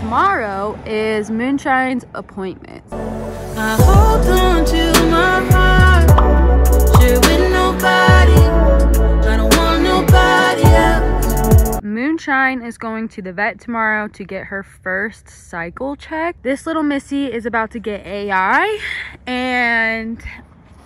tomorrow is Moonshine's appointment. I hold on to my heart, share with nobody. I don't want nobody else. Moonshine is going to the vet tomorrow to get her first cycle check. This little missy is about to get AI and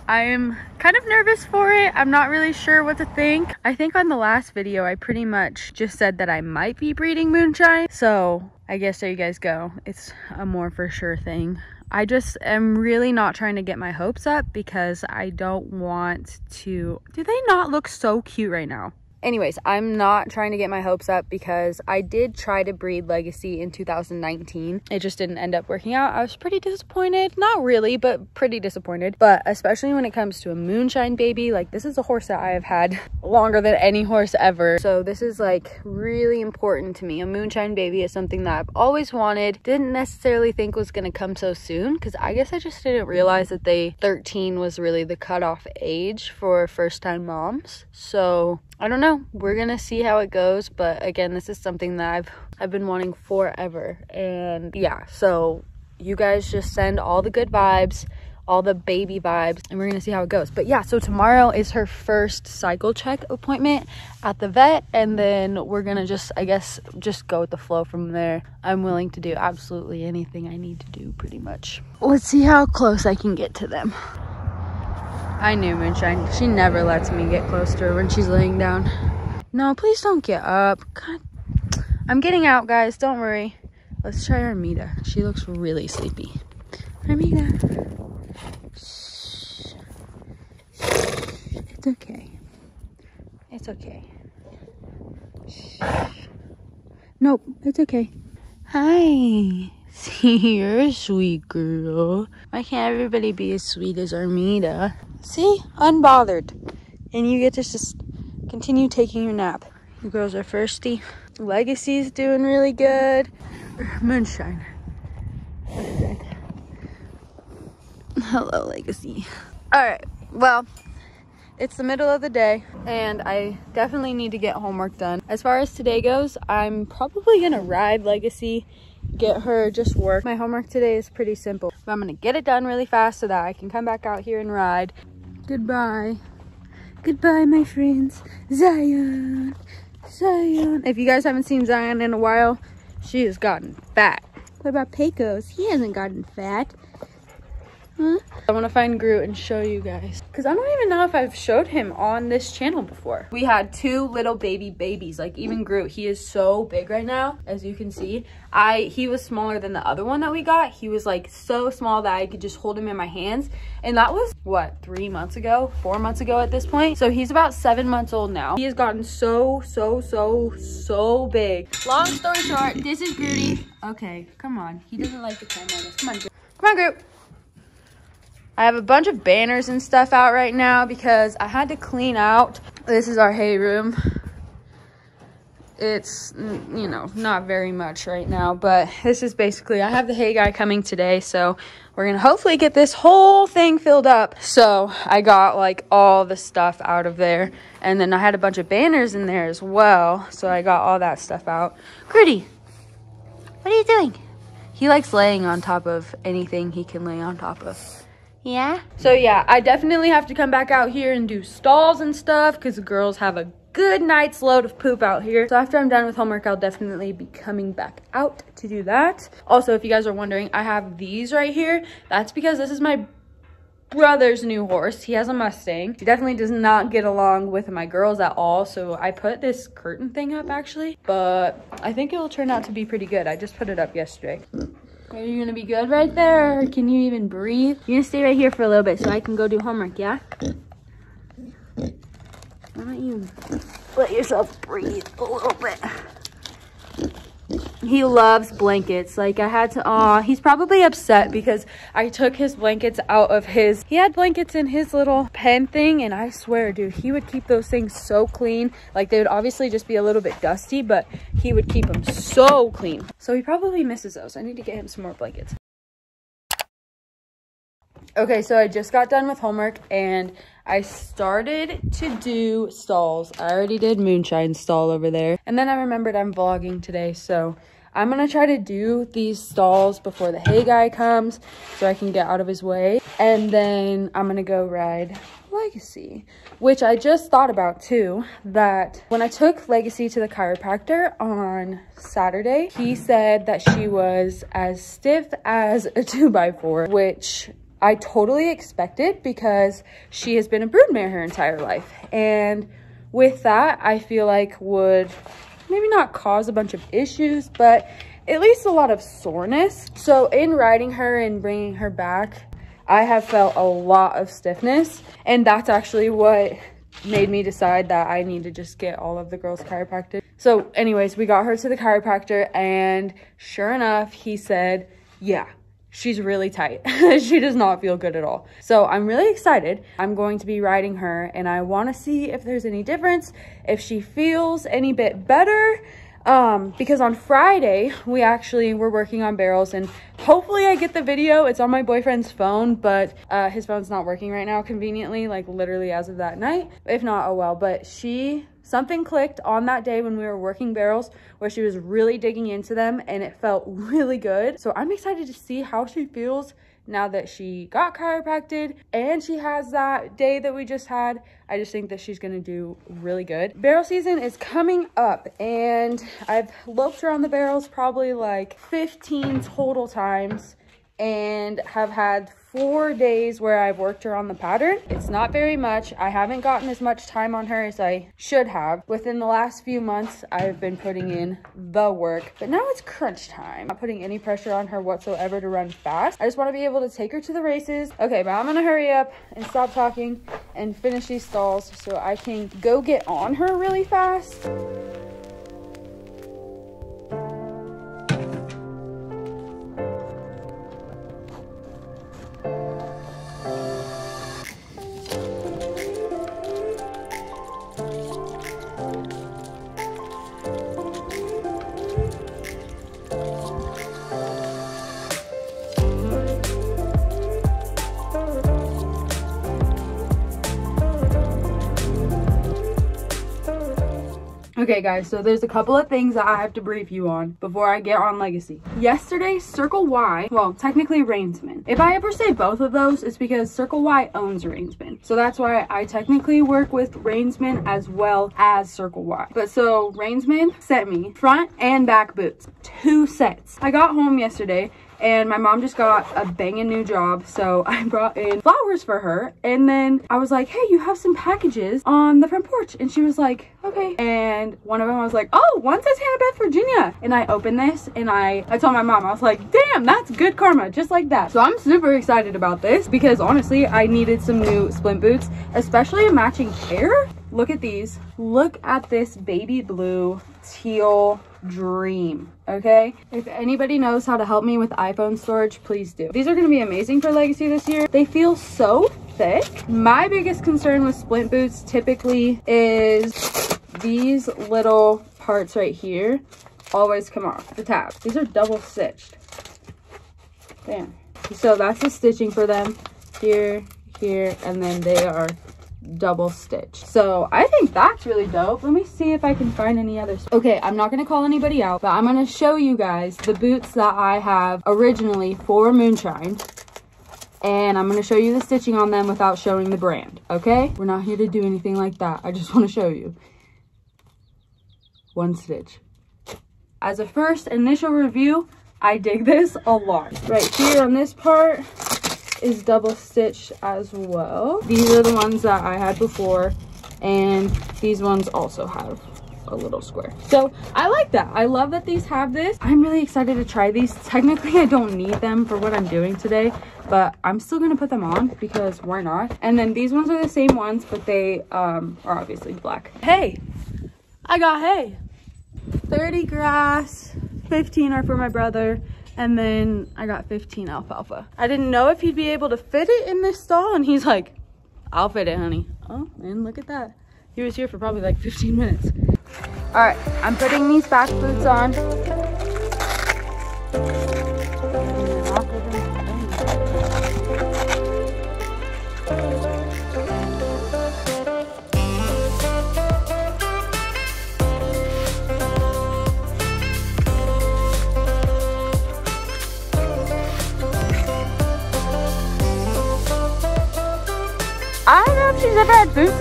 I am kind of nervous for it. I'm not really sure what to think. I think on the last video, I pretty much just said that I might be breeding moonshine. So I guess there you guys go. It's a more for sure thing. I just am really not trying to get my hopes up because I don't want to. Do they not look so cute right now? Anyways, I'm not trying to get my hopes up because I did try to breed Legacy in 2019. It just didn't end up working out. I was pretty disappointed. Not really, but pretty disappointed. But especially when it comes to a moonshine baby, like this is a horse that I have had longer than any horse ever. So this is like really important to me. A moonshine baby is something that I've always wanted. Didn't necessarily think was going to come so soon because I guess I just didn't realize that they 13 was really the cutoff age for first time moms. So I don't know. We're gonna see how it goes, but again, this is something that I've I've been wanting forever. And yeah, so you guys just send all the good vibes, all the baby vibes, and we're gonna see how it goes. But yeah, so tomorrow is her first cycle check appointment at the vet, and then we're gonna just I guess just go with the flow from there. I'm willing to do absolutely anything I need to do pretty much. Let's see how close I can get to them. I knew Moonshine. She never lets me get close to her when she's laying down. No, please don't get up. God. I'm getting out, guys. Don't worry. Let's try Armida. She looks really sleepy. Armida. Shh. It's okay. It's okay. Shh. Nope, it's okay. Hi. See, you're a sweet girl. Why can't everybody be as sweet as Armida? See? Unbothered. And you get to just continue taking your nap. You girls are thirsty. Legacy's doing really good. Moonshine. Hello, Legacy. Alright, well, it's the middle of the day and I definitely need to get homework done. As far as today goes, I'm probably gonna ride Legacy get her just work. My homework today is pretty simple. But I'm gonna get it done really fast so that I can come back out here and ride. Goodbye. Goodbye, my friends. Zion. Zion. If you guys haven't seen Zion in a while, she has gotten fat. What about Pecos? He hasn't gotten fat. Huh? I want to find Groot and show you guys. Because I don't even know if I've showed him on this channel before. We had two little baby babies. Like even Groot, he is so big right now, as you can see. I He was smaller than the other one that we got. He was like so small that I could just hold him in my hands. And that was, what, three months ago? Four months ago at this point? So he's about seven months old now. He has gotten so, so, so, so big. Long story short, this is Grooty. Okay, come on. He doesn't like the camera. Come on, Groot. Come on, Groot. I have a bunch of banners and stuff out right now because I had to clean out. This is our hay room. It's, you know, not very much right now, but this is basically, I have the hay guy coming today, so we're gonna hopefully get this whole thing filled up. So I got like all the stuff out of there, and then I had a bunch of banners in there as well, so I got all that stuff out. Gritty, what are you doing? He likes laying on top of anything he can lay on top of. Yeah? So yeah, I definitely have to come back out here and do stalls and stuff because the girls have a good night's load of poop out here. So after I'm done with homework, I'll definitely be coming back out to do that. Also, if you guys are wondering, I have these right here. That's because this is my brother's new horse. He has a Mustang. He definitely does not get along with my girls at all. So I put this curtain thing up actually, but I think it will turn out to be pretty good. I just put it up yesterday. Are you gonna be good right there? Or can you even breathe? You're gonna stay right here for a little bit so I can go do homework, yeah? Why don't you let yourself breathe a little bit? He loves blankets. Like I had to, aw, he's probably upset because I took his blankets out of his, he had blankets in his little pen thing. And I swear, dude, he would keep those things so clean. Like they would obviously just be a little bit dusty, but he would keep them so clean. So he probably misses those. I need to get him some more blankets. Okay, so I just got done with homework and I started to do stalls. I already did moonshine stall over there. And then I remembered I'm vlogging today, so I'm gonna try to do these stalls before the hay guy comes so I can get out of his way. And then I'm gonna go ride Legacy, which I just thought about too, that when I took Legacy to the chiropractor on Saturday, he said that she was as stiff as a two by four, which I totally expected because she has been a broodmare her entire life. And with that, I feel like would maybe not cause a bunch of issues, but at least a lot of soreness. So in riding her and bringing her back, I have felt a lot of stiffness. And that's actually what made me decide that I need to just get all of the girls chiropractic. So anyways, we got her to the chiropractor and sure enough, he said, yeah, she's really tight. she does not feel good at all. So I'm really excited. I'm going to be riding her and I want to see if there's any difference, if she feels any bit better. Um, because on Friday, we actually were working on barrels and hopefully I get the video. It's on my boyfriend's phone, but uh, his phone's not working right now conveniently, like literally as of that night. If not, oh well. But she something clicked on that day when we were working barrels where she was really digging into them and it felt really good. So I'm excited to see how she feels now that she got chiropracted and she has that day that we just had. I just think that she's gonna do really good. Barrel season is coming up and I've loped around the barrels probably like 15 total times and have had four days where I've worked her on the pattern. It's not very much. I haven't gotten as much time on her as I should have. Within the last few months, I've been putting in the work, but now it's crunch time. Not putting any pressure on her whatsoever to run fast. I just want to be able to take her to the races. Okay, but I'm going to hurry up and stop talking and finish these stalls so I can go get on her really fast. Okay guys, so there's a couple of things that I have to brief you on before I get on Legacy. Yesterday, Circle Y, well, technically Reinsman. If I ever say both of those, it's because Circle Y owns Reinsman. So that's why I technically work with Reinsman as well as Circle Y. But so Reinsman sent me front and back boots, two sets. I got home yesterday and my mom just got a banging new job so i brought in flowers for her. And then i was like hey you have some packages on the front porch. And she was like okay. And one of them i was like oh one says hannah beth virginia. And i opened this and i i told my mom i was like damn that's good karma just like that. So i'm super excited about this because honestly i needed some new splint boots especially a matching pair. Look at these. Look at this baby blue teal dream okay? If anybody knows how to help me with iphone storage please do. These are going to be amazing for legacy this year. They feel so thick. My biggest concern with splint boots typically is these little parts right here always come off the tabs these are double stitched. Damn. so that's the stitching for them. Here here and then they are double stitch. So I think that's really dope. Let me see if I can find any others. Okay, I'm not gonna call anybody out, but I'm gonna show you guys the boots that I have originally for Moonshine. And I'm gonna show you the stitching on them without showing the brand, okay? We're not here to do anything like that. I just wanna show you. One stitch. As a first initial review, I dig this a lot. Right here on this part, is double stitched as well. These are the ones that I had before and these ones also have a little square. So I like that. I love that these have this. I'm really excited to try these. Technically, I don't need them for what I'm doing today, but I'm still gonna put them on because why not? And then these ones are the same ones, but they um, are obviously black. Hey, I got hay. 30 grass, 15 are for my brother, and then I got 15 alfalfa. I didn't know if he'd be able to fit it in this stall and he's like, I'll fit it, honey. Oh, and look at that. He was here for probably like 15 minutes. All right, I'm putting these back boots on.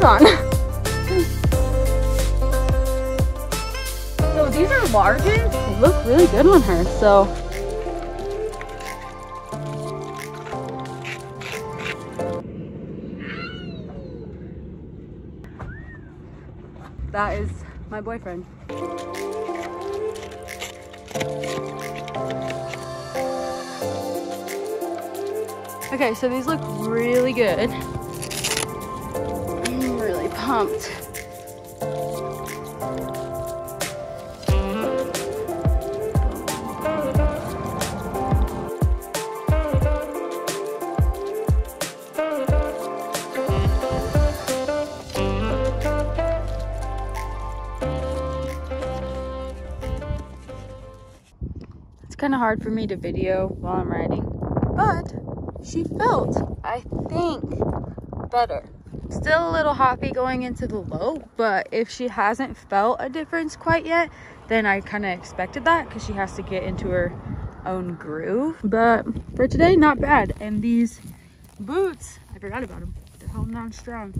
On. so these are larges. They look really good on her. So that is my boyfriend. Okay, so these look really good. Pumped. It's kind of hard for me to video while I'm riding, but she felt, I think, better. Still a little hoppy going into the low, but if she hasn't felt a difference quite yet, then I kind of expected that because she has to get into her own groove. But for today, not bad. And these boots, I forgot about them. They're holding on strong.